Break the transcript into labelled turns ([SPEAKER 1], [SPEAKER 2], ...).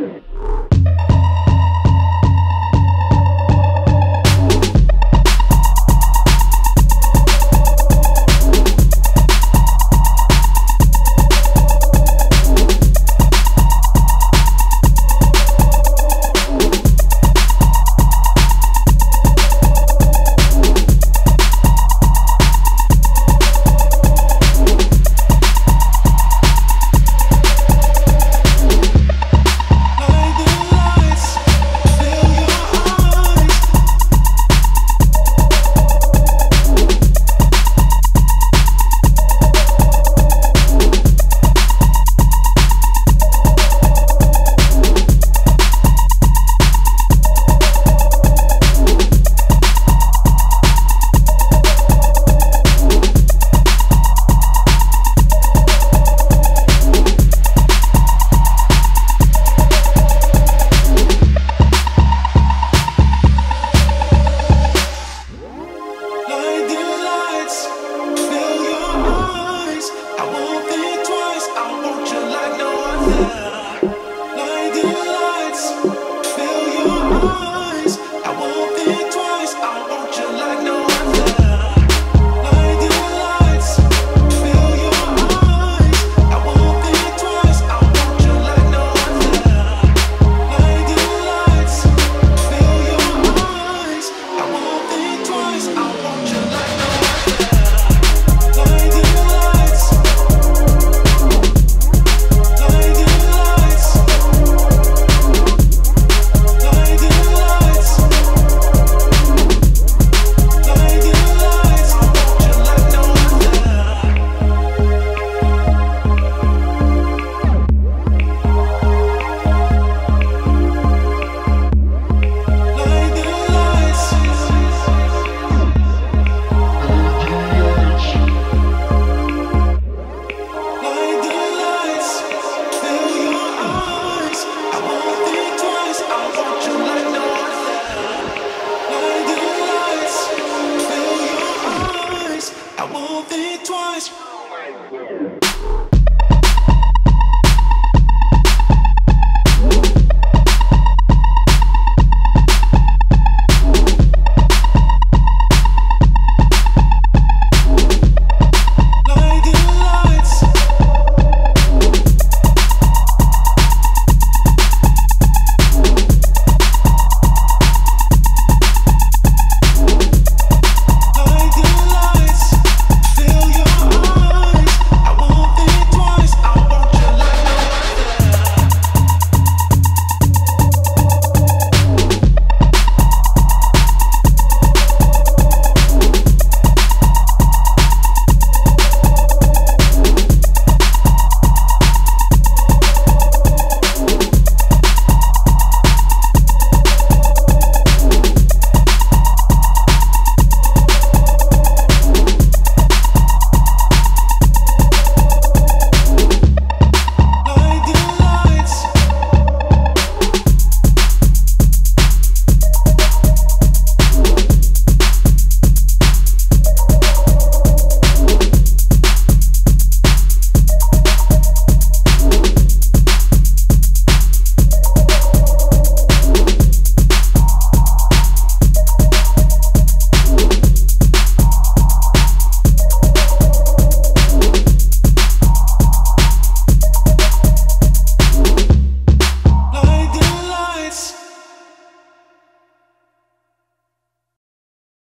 [SPEAKER 1] Yeah.